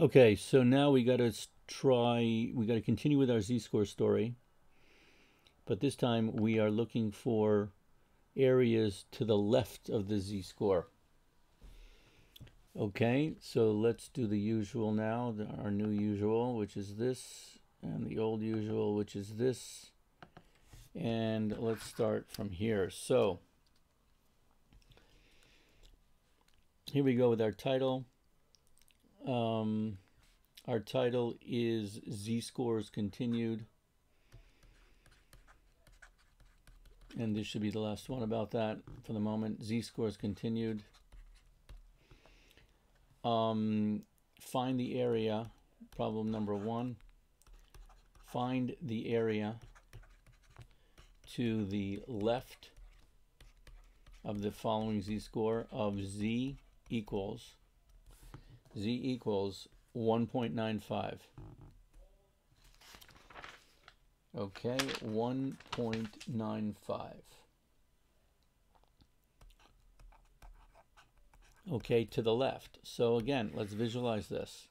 Okay, so now we got to try, we got to continue with our z-score story. But this time we are looking for areas to the left of the z-score. Okay, so let's do the usual now, our new usual, which is this, and the old usual, which is this. And let's start from here. So, here we go with our title. Um, our title is Z-Scores Continued. And this should be the last one about that for the moment. Z-Scores Continued. Um, find the area, problem number one. Find the area to the left of the following z-score of z equals z equals 1.95. Okay, 1.95. Okay, to the left. So again, let's visualize this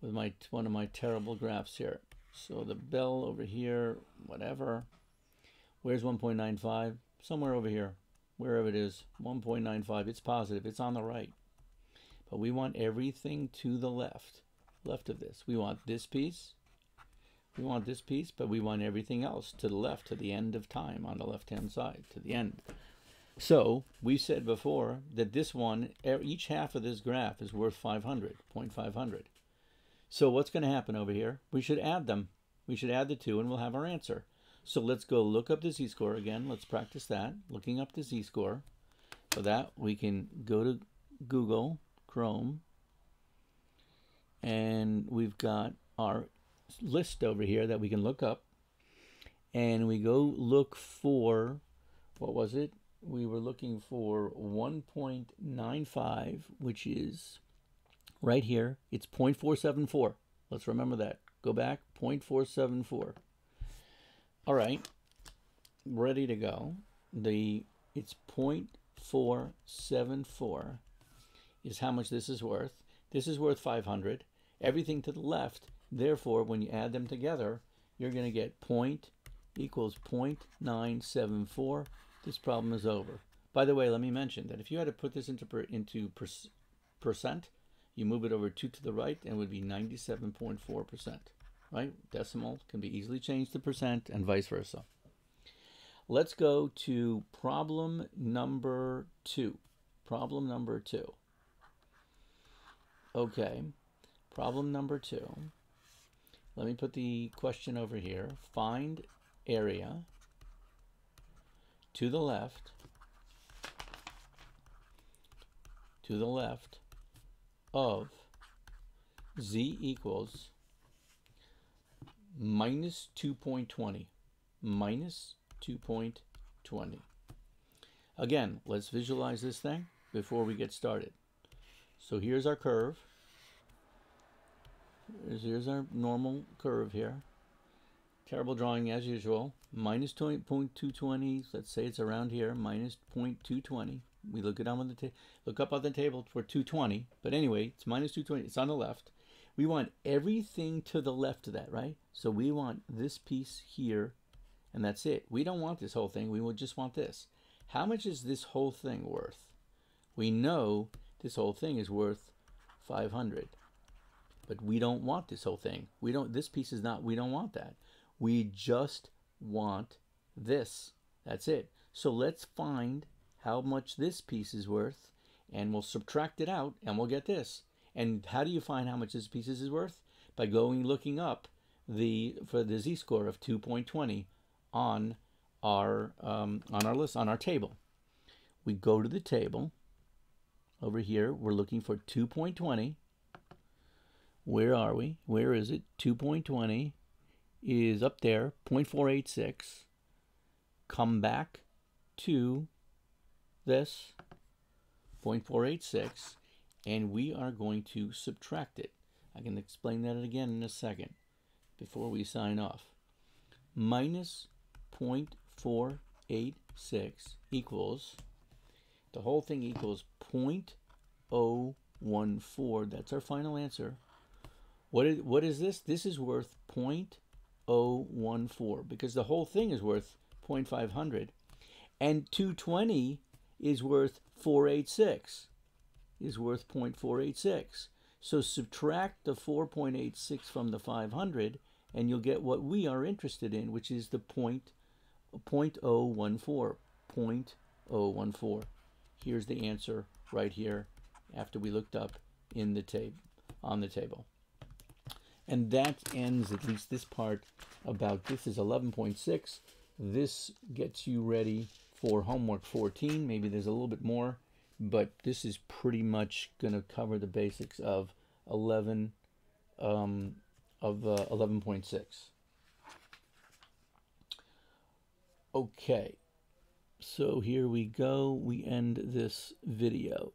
with my one of my terrible graphs here. So the bell over here, whatever. Where's 1.95? Somewhere over here, wherever it is, 1.95. It's positive, it's on the right. But we want everything to the left, left of this. We want this piece, we want this piece, but we want everything else to the left, to the end of time on the left-hand side, to the end. So we said before that this one, each half of this graph is worth 500, 0.500. So what's going to happen over here? We should add them. We should add the two and we'll have our answer. So let's go look up the z-score again. Let's practice that, looking up the z-score. For that, we can go to Google, Chrome, and we've got our list over here that we can look up. And we go look for, what was it? We were looking for 1.95, which is right here. It's 0.474. Let's remember that. Go back, 0.474. All right, ready to go. The It's 0.474 is how much this is worth. This is worth 500. Everything to the left, therefore, when you add them together, you're going to get point equals 0.974. This problem is over. By the way, let me mention that if you had to put this into, per, into per, percent, you move it over 2 to the right and it would be 97.4%. Right? Decimal can be easily changed to percent and vice versa. Let's go to problem number 2. Problem number 2. Okay, problem number 2. Let me put the question over here. Find area to the left to the left of z equals minus 2.20 minus 2.20 again let's visualize this thing before we get started. So here's our curve here's, our normal curve here. Terrible drawing as usual. Minus 0.220 let's say it's around here minus 0.220 we look it on the look up on the table for 220 but anyway it's minus 220 it's on the left. We want everything to the left of that right? So we want this piece here and that's it. We don't want this whole thing we will just want this. How much is this whole thing worth? We know this whole thing is worth 500 but we don't want this whole thing we don't this piece is not we don't want that we just want this that's it so let's find how much this piece is worth, and we'll subtract it out, and we'll get this. And how do you find how much this piece is worth? By going looking up the for the z-score of 2.20 on our um, on our list on our table. We go to the table. Over here, we're looking for 2.20. Where are we? Where is it? 2.20 is up there, 0.486. Come back to this 0.486 and we are going to subtract it. I can explain that again in a second before we sign off. Minus 0.486 equals, the whole thing equals 0.014, that's our final answer, What is, what is this? This is worth 0.014 because the whole thing is worth 0.500. And 220 is worth 486, is worth 0.486. So subtract the 4.86 from the 500 and you'll get what we are interested in, which is the point, 0.014, 0.014. Here's the answer right here after we looked up in the table on the table. And that ends at least this part about this is 11.6. This gets you ready for homework 14. Maybe there's a little bit more, but this is pretty much going to cover the basics of 11 um, of uh, 11.6. Okay, so here we go. We end this video.